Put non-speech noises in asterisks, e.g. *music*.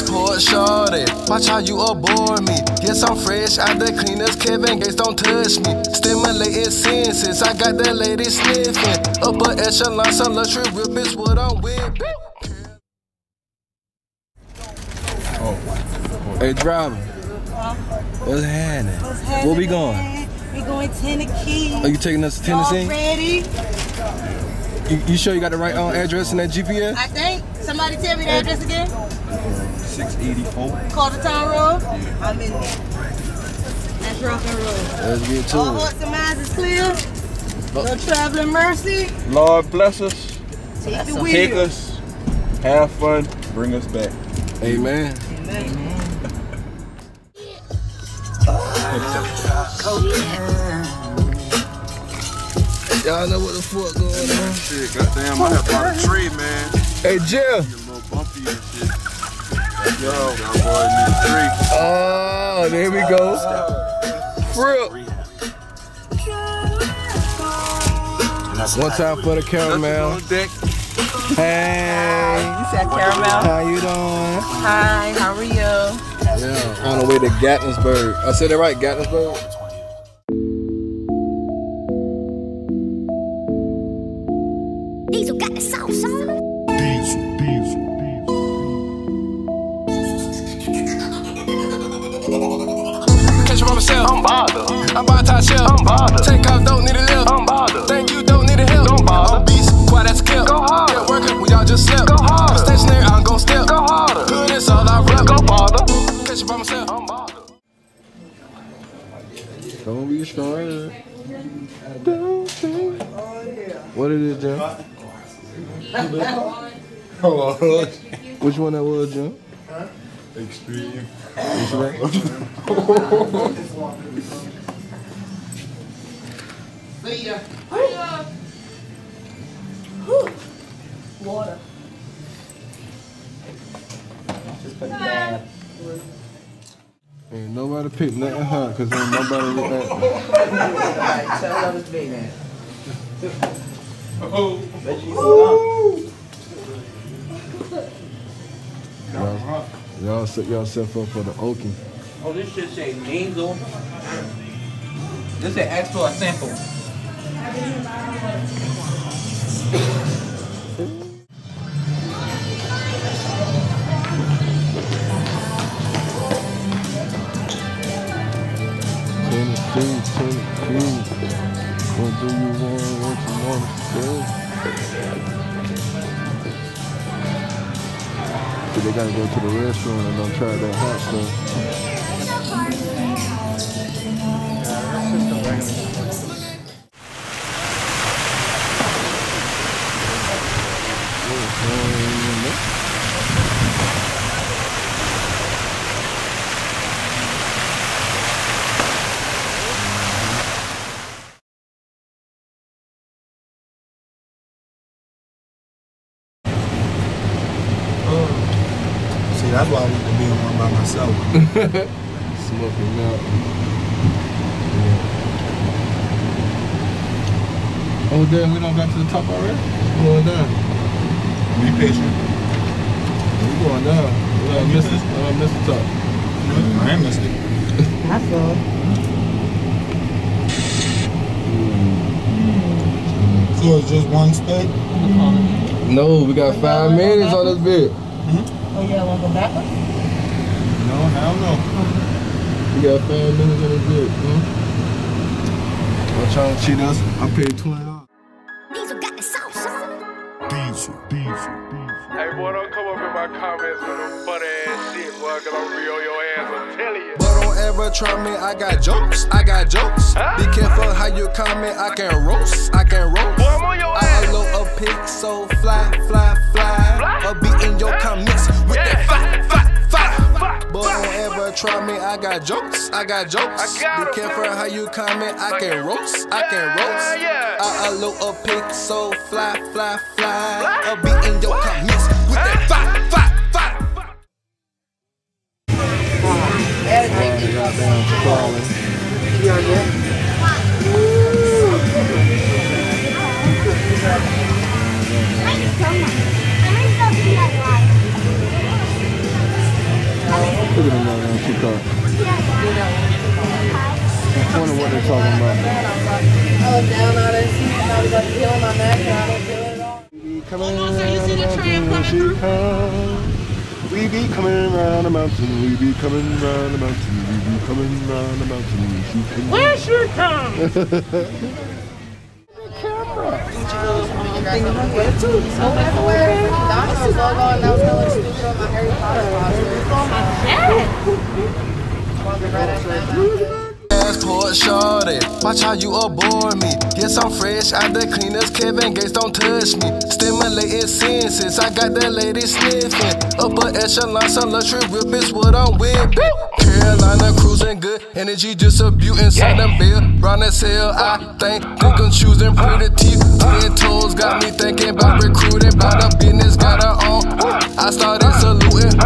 transport shorty. Watch how you aboard me. Yes, I'm fresh out the cleaners. Kevin Gates don't touch me. Stimulating senses. I got that lady sniffing. Upper echelon, some luxury whip is what I'm with. Oh. Hey, driver. What's happening? What's Where we happening? going? We going Tennessee. Are you taking us to Tennessee? Ready? You, you sure you got the right uh, address in that GPS? I think. Somebody tell me the address again. 684. Carter Town Road. I'm in there. That's rock and roll. Let's get to All it. hearts and minds is clear. No traveling mercy. Lord bless us, Take the take wheel. us, have fun, bring us back. Amen. *laughs* Y'all know what the fuck going on. Shit, goddamn, I have bought a tree, man. Hey, Jill. Get a little bumpy and shit. Yo, boy need a tree. Oh, there we go. Frill. One time for the caramel. On deck. Hey, You said caramel. how you doing? Hi, how are you? Yeah, on the way to Gatlinburg. I said it right, Gatlinburg. Bothered. I'm by top shelf. I'm bothered. Take off, don't need a lift. I'm bothered. Thank you, don't need a help. Don't bother. On beats, why that's kept. Go hard. Get working, we all just slept. Go hard. Stationary, I'm gon' step. Go harder. Good, it's all I rep. Go bother. Catch by myself. I'm bothered. Don't be scared. Don't be. What it is, Jim? *laughs* Which one that was, Jim? Extreme. *laughs* Which one? Water. Ain't nobody pick nothing hot, cause ain't nobody look at me. Alright, tell her what's big man. Bet you Y'all, y'all set yourself up for the Okie. Oh, this shit say nasal. This is ask for sample. Tennessee, Tennessee. What do you want? What you want to say? So they gotta go to the restaurant and don't try that hot stuff. See, that's why I want to be on one by myself. *laughs* Smoky Mountain. Oh damn, we don't got to the top already? We going down. Be patient. We going down. We done missed, it. uh, missed the top. I ain't missed it. I saw. So it's just one steak? No, we got five minutes on this bit. Oh yeah, wanna go back? No, hell no. We got five minutes on the bit. Hmm? Don't try to cheat us. I paid twenty dollars. Diesel got the sauce on. Hey, boy, don't come up in my comments with no butt ass shit, boy, cause I'm real your ass, I'm telling you. But don't ever try me, I got jokes, I got jokes. Be careful how you comment, I can roast, I can roast. Boy, I'm on your ass. I ass. unload a pic so fly, fly, fly. Fly? A beat in your comments with Yeah. that fire, fire, try me, I got jokes, I got jokes. I got Be 'em. careful how you comment, I can roast, I can roast. yeah. I unload a pic so fly, fly, fly. Fly? A beat in your comments with that fire, fire, fire. Look at them down there, two car. I wonder what they're talking about. I was down all that and I was about to my neck and I didn't feel it at all. Coming around the mountain, she comes. We be coming around the mountain, we be coming around the mountain, we be coming around the mountain. She comes. Where she comes? So everywhere. Dinosaurs logo and that was hella stupid on my Harry Potter poster. Passport shorty, watch how you abhor me. Yes, I'm fresh out the cleaners. Kevin Gates don't touch me. Stimulating senses, I got that lady sniffing. Upper echelon, some luxury whip is what I'm whipping. Carolina cruising good, energy distributing Southern Bill. Round as hell, I think. Think I'm choosing pretty teeth. Ten toes got me thinking about recruiting. About the business, got her on. I started saluting.